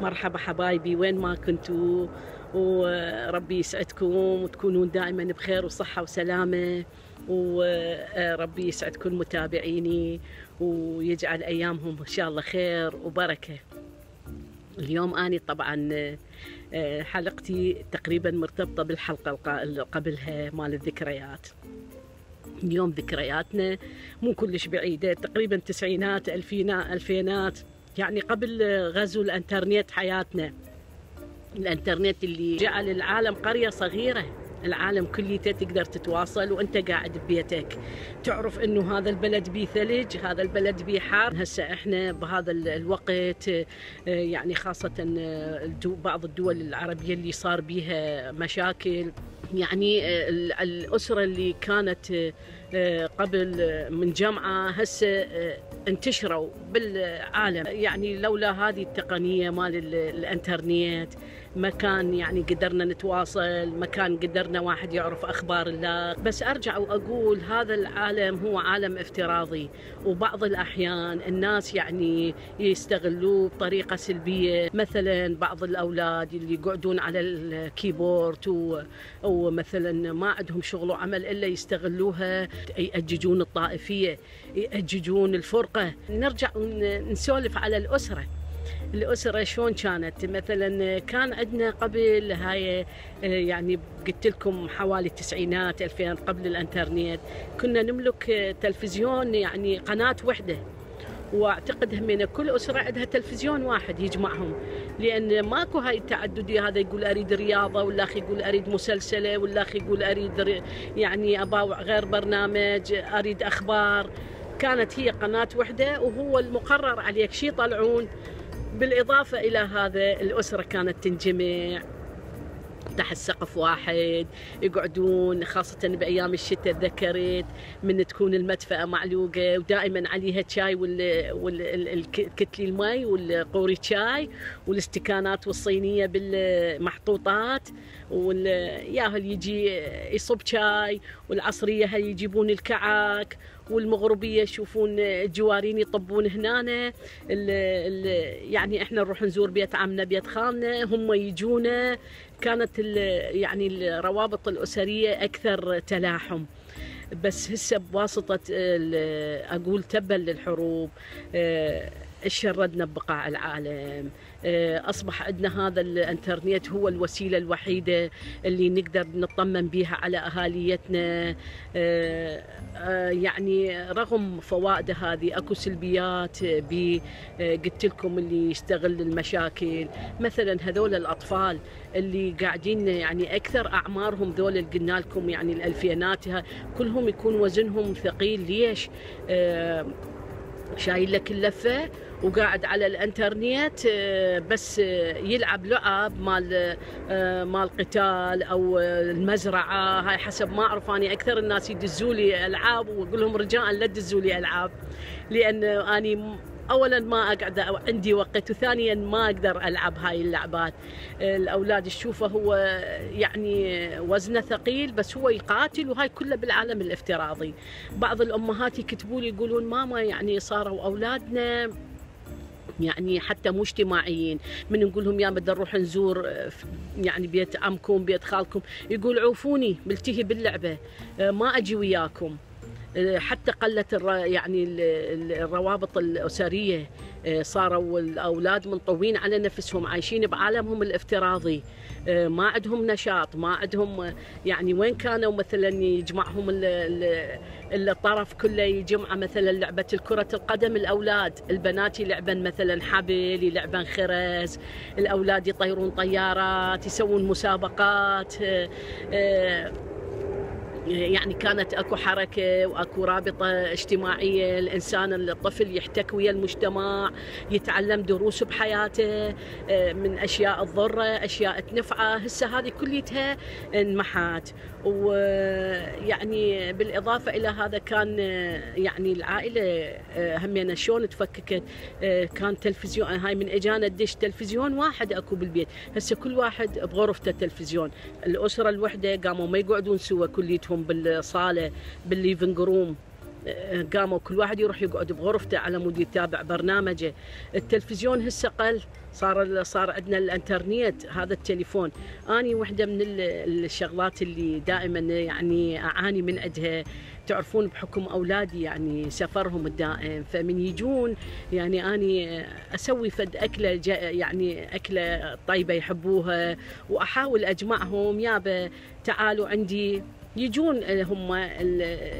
مرحبا حبايبي وين ما كنتوا؟ وربي يسعدكم وتكونون دائما بخير وصحة وسلامة. وربي يسعد كل متابعيني ويجعل أيامهم إن شاء الله خير وبركة. اليوم أني طبعا آه، حلقتي تقريبا مرتبطة بالحلقة اللي قبلها مال الذكريات. اليوم ذكرياتنا مو كلش بعيدة تقريبا تسعينات ألفينات ألفينات. يعني قبل غزو الانترنت حياتنا. الانترنت اللي جعل العالم قرية صغيرة. العالم كليته تقدر تتواصل وانت قاعد ببيتك. تعرف انه هذا البلد بيه ثلج هذا البلد بيه حار. هسه إحنا بهذا الوقت يعني خاصة بعض الدول العربية اللي صار بيها مشاكل. يعني الأسرة اللي كانت قبل من جامعة هسه انتشروا بالعالم. يعني لولا هذه التقنية مال الانترنت ما كان يعني قدرنا نتواصل ما كان قدرنا واحد يعرف أخبار الله. بس أرجع وأقول هذا العالم هو عالم افتراضي. وبعض الأحيان الناس يعني يستغلوه بطريقة سلبية. مثلا بعض الأولاد اللي يقعدون على الكيبورد و... ومثلا ما عندهم شغل وعمل إلا يستغلوها يأججون الطائفية يأججون الفرقة. نرجع نسولف على الأسرة. الأسرة شلون كانت؟ مثلا كان عندنا قبل هاي يعني قلت لكم حوالي التسعينات 2000 قبل الإنترنت كنا نملك تلفزيون يعني قناة وحدة. وأعتقد همين كل أسرة عندها تلفزيون واحد يجمعهم. لأن ماكو هاي التعددية هذا يقول أريد رياضة ولا أخي يقول أريد مسلسلة ولا أخي يقول أريد يعني أباوع غير برنامج أريد أخبار. كانت هي قناة وحدة وهو المقرر عليك شي يطلعون. بالإضافة إلى هذا الأسرة كانت تنجمع تحت سقف واحد يقعدون خاصة بأيام الشتاء تذكرت من تكون المدفأة معلوقة ودائما عليها شاي والكتلي المي والقوري شاي والاستكانات والصينية بالمحطوطات والياهل يجي يصب شاي والعصرية هل يجيبون الكعك والمغربية يشوفون الجوارين يطبون هنا ال ال يعني إحنا نروح نزور بيت عمنا بيت خالنا هم يجونا. كانت يعني الروابط الأسرية أكثر تلاحم. بس هسه بواسطة أقول تبا للحروب. شردنا ببقاع العالم. أصبح عندنا هذا الإنترنت هو الوسيلة الوحيدة اللي نقدر نطمن بها على أهاليتنا. يعني رغم فوائده هذه أكو سلبيات قلت لكم اللي يستغل المشاكل. مثلا هذول الأطفال اللي قاعدين يعني أكثر أعمارهم ذول اللي قلنا لكم يعني الالفينات كلهم يكون وزنهم ثقيل. ليش؟ شايل لك اللفة وقاعد على الانترنت بس يلعب لعب مال مال قتال أو المزرعة هاي حسب ما أعرف. اني أكثر الناس يدزوا لي ألعاب وأقول لهم رجاء لا تدزوا لي ألعاب لأن اني اولا ما أقعد عندي وقت وثانيا ما أقدر ألعب هاي اللعبات. الأولاد تشوفه هو يعني وزنه ثقيل بس هو يقاتل وهاي كلها بالعالم الافتراضي. بعض الأمهات يكتبوا لي يقولون ماما يعني صاروا أولادنا يعني حتى مو اجتماعيين. من نقول لهم يا بدنا نروح نزور يعني بيت عمكم بيت خالكم. يقول عوفوني ملتهي باللعبة. ما أجي وياكم. حتى قلت يعني الروابط الأسرية صاروا الأولاد منطوين على نفسهم عايشين بعالمهم الافتراضي. ما عندهم نشاط ما عندهم يعني وين كانوا مثلا يجمعهم الطرف كله يجمع مثلا لعبة كره القدم الأولاد. البنات يلعبن مثلا حبل يلعبن خرز. الأولاد يطيرون طيارات يسوون مسابقات. يعني كانت أكو حركة وأكو رابطة اجتماعية الإنسان الطفل يحتك ويا المجتمع يتعلم دروس بحياته من أشياء تضره أشياء تنفعه. هسه هذه كليتها انمحت. ويعني بالإضافة إلى هذا كان يعني العائلة همينة شلون تفككت كان تلفزيون هاي من إجانا الدش تلفزيون واحد أكو بالبيت. هسه كل واحد بغرفته تلفزيون. الأسرة الوحدة قاموا ما يقعدون سوا كليتهم. بالصالة بال living room. آه، قاموا كل واحد يروح يقعد بغرفته على مود يتابع برنامجه. التلفزيون هسه قل صار صار عندنا الإنترنت هذا التليفون. أني وحدة من الشغلات اللي دائما يعني أعاني من عندها تعرفون بحكم أولادي يعني سفرهم الدائم. فمن يجون يعني أني أسوي فد أكلة يعني أكلة طيبة يحبوها وأحاول أجمعهم. يابا تعالوا عندي يجون هم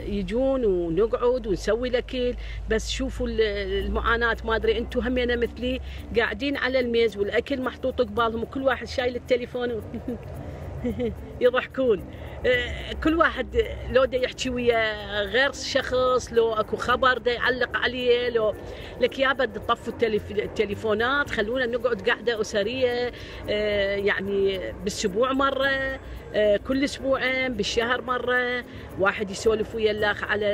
يجون ونقعد ونسوي الأكل. بس شوفوا المعاناة ما أدري أنتم همينه مثلي قاعدين على الميز والأكل محطوط قبالهم وكل واحد شايل التليفون يضحكون. آه، كل واحد لو دا يحكي ويا غير شخص لو اكو خبر دا يعلق عليه لو لك يابا طفوا التليفونات خلونا نقعد قعده أسرية آه، يعني بالأسبوع مرة آه، كل أسبوعين بالشهر مرة. واحد يسولف ويا الأخ على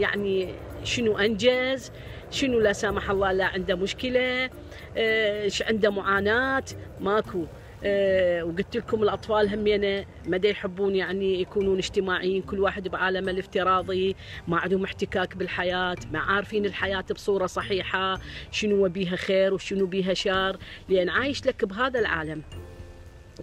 يعني شنو أنجز شنو لا سامح الله لا عنده مشكلة إيش عنده معاناة. ماكو. أه وقلت لكم الأطفال همينه مدى يحبون يعني يكونون اجتماعيين كل واحد بعالمه الافتراضي ما عندهم احتكاك بالحياة ما عارفين الحياة بصورة صحيحة شنو بيها خير وشنو بيها شر لأن عايش لك بهذا العالم.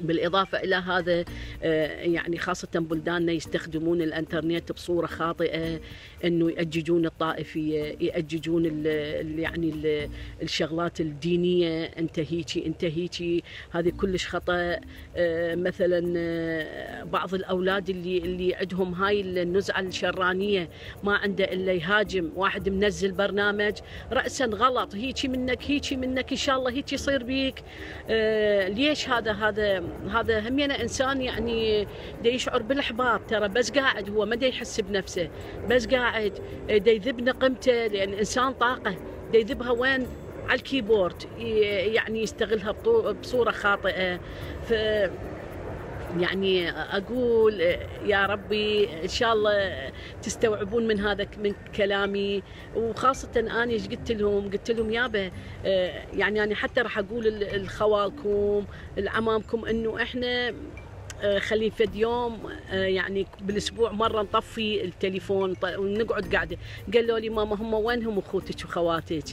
بالإضافة إلى هذا آه، يعني خاصة بلداننا يستخدمون الإنترنت بصورة خاطئة أنه يأججون الطائفية يأججون ال يعني ال الشغلات الدينية أنت هيجي أنت هيجي. هذه كلش خطأ. آه، مثلا آه، بعض الأولاد اللي اللي عندهم هاي النزعة الشرانية ما عنده إلا يهاجم واحد منزل برنامج رأسا غلط هيجي منك هيجي منك إن شاء الله هيجي يصير بيك. ليش هذا هذا هذا همينة إنسان يعني دا يشعر بالإحباط ترى بس قاعد هو ما دا يحس بنفسه بس قاعد دا يذب نقمته لأن إنسان طاقة دا يذبها وين؟ على الكيبورد يعني يستغلها بصورة خاطئة. ف يعني أقول يا ربي إن شاء الله تستوعبون من هذا من كلامي. وخاصة أنا إيش قلت لهم؟ قلت لهم يابا يعني أنا حتى راح أقول لخوالكم لعمامكم إنه إحنا آه، خلي فد يوم آه، يعني بالأسبوع مرة نطفي التليفون ونقعد قاعدة. قالوا لي ماما هم وينهم أخوتك وخواتك؟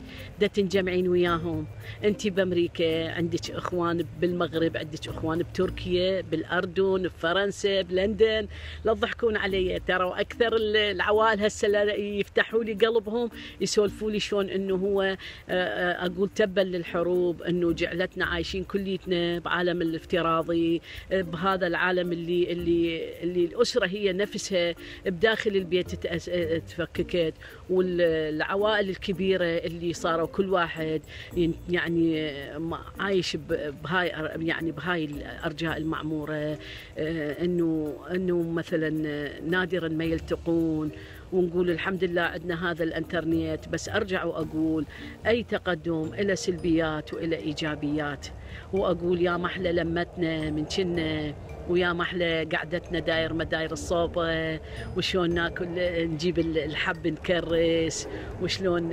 دا تنجمعين وياهم. أنت بأمريكا عندك إخوان بالمغرب عندك إخوان بتركيا بالأردن بفرنسا بلندن. لا تضحكون علي ترى أكثر العوائل هسه يفتحوا لي قلبهم يسولفوا لي شلون إنه هو آه، أقول تبا للحروب إنه جعلتنا عايشين كليتنا بعالم الافتراضي بهذا العالم اللي اللي اللي الأسرة هي نفسها بداخل البيت تفككت والعوائل الكبيرة اللي صاروا كل واحد يعني عايش بهاي يعني بهاي الأرجاء المعمورة آه، انه إنه مثلا نادرا ما يلتقون ونقول الحمد لله عندنا هذا الانترنت بس أرجع وأقول أي تقدم إلى سلبيات وإلى إيجابيات. وأقول يا محلى لمتنا من كنا ويا محلى قعدتنا داير مداير الصوبة وشلون ناكل نجيب الحب نكرس وشلون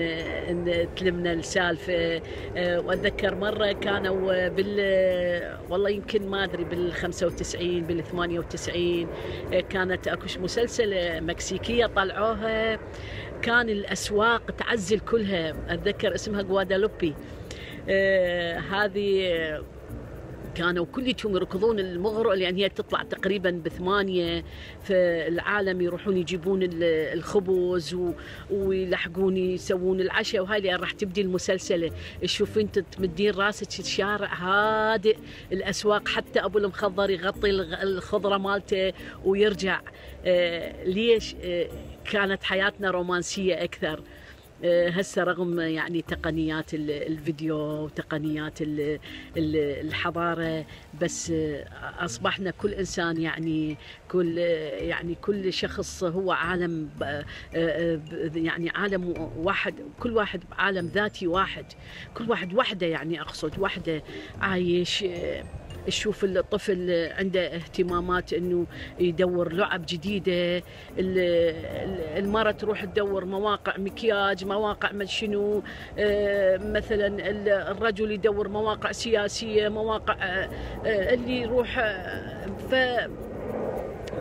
تلمنا السالفة. وأتذكر مرة كانوا بال والله يمكن ما أدري بال 95 بال 98 كانت اكوش مسلسلة مكسيكية طلعوها كان الأسواق تعزل كلها. أتذكر اسمها جوادالوبي آه هذه كانوا كلهم يركضون المغرب لأن هي تطلع تقريبا بثمانية في العالم يروحون يجيبون الخبز ويلحقون يسوون العشاء وهاي اللي راح تبدي المسلسله تشوف أنت تمدين راسك الشارع هادئ الأسواق حتى أبو المخضر يغطي الخضرة مالته ويرجع. آه ليش؟ آه كانت حياتنا رومانسية أكثر. هسه رغم يعني تقنيات الفيديو وتقنيات الحضارة بس آه، أصبحنا كل إنسان يعني كل يعني كل شخص هو عالم آه، يعني عالم واحد كل واحد عالم ذاتي واحد كل واحد وحده يعني أقصد وحده عايش تشوف الطفل عنده اهتمامات إنه يدور لعب جديدة المراه تروح تدور مواقع مكياج مواقع ما شنو آه، مثلا الرجل يدور مواقع سياسية مواقع آه، اللي يروح ف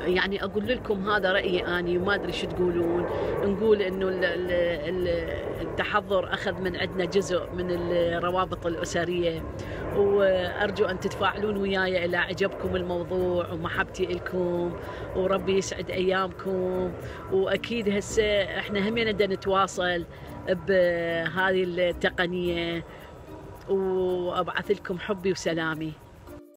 يعني أقول لكم هذا رأيي أني وما أدري شو تقولون. نقول إنه ال- ال- ال- التحضر أخذ من عندنا جزء من الروابط الأسرية. وأرجو أن تتفاعلون وياي إلى عجبكم الموضوع ومحبتي لكم وربي يسعد أيامكم. وأكيد هسه إحنا هم بدنا نتواصل بهذه التقنية. وأبعث لكم حبي وسلامي.